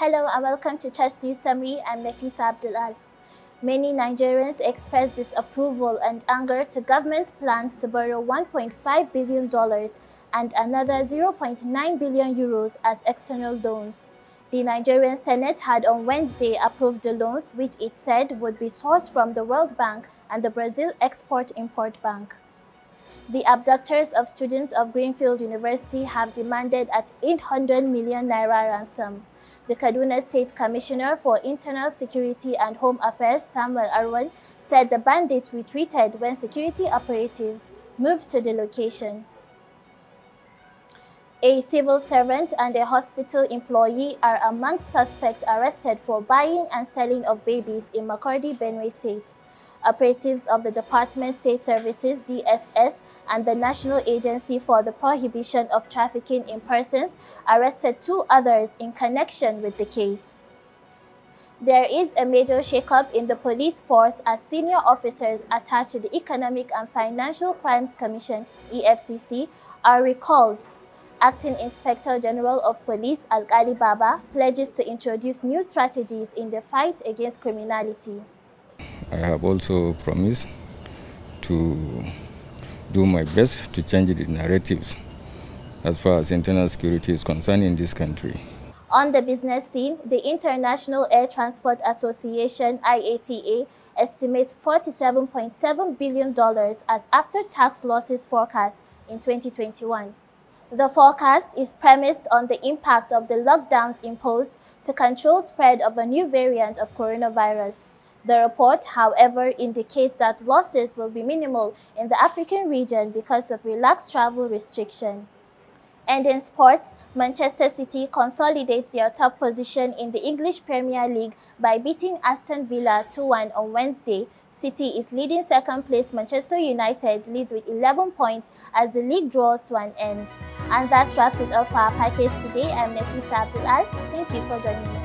Hello and welcome to Trust News Summary. I'm Nafisa Abdulal. Many Nigerians expressed disapproval and anger to government's plans to borrow $1.5 billion and another 0.9 billion euros as external loans. The Nigerian Senate had on Wednesday approved the loans which it said would be sourced from the World Bank and the Brazil Export-Import Bank. The abductors of students of Greenfield University have demanded at 800 million naira ransom. The Kaduna State Commissioner for Internal Security and Home Affairs, Samuel Aruwan, said the bandits retreated when security operatives moved to the location. A civil servant and a hospital employee are among suspects arrested for buying and selling of babies in Makurdi, Benue State. Operatives of the Department of State Services, DSS, and the National Agency for the Prohibition of Trafficking in Persons arrested two others in connection with the case. There is a major shakeup in the police force as senior officers attached to the Economic and Financial Crimes Commission, EFCC, are recalled. Acting Inspector General of Police Alkali Baba pledges to introduce new strategies in the fight against criminality. I have also promised to do my best to change the narratives as far as internal security is concerned in this country. On the business scene, the International Air Transport Association, IATA, estimates $47.7 billion as after-tax losses forecast in 2021. The forecast is premised on the impact of the lockdowns imposed to control spread of a new variant of coronavirus. The report, however, indicates that losses will be minimal in the African region because of relaxed travel restriction. And in sports, Manchester City consolidates their top position in the English Premier League by beating Aston Villa 2-1 on Wednesday. City is leading second place. Manchester United leads with 11 points as the league draws to an end. And that wraps it up for our package today. I'm Nafisa Abdulal. Thank you for joining me.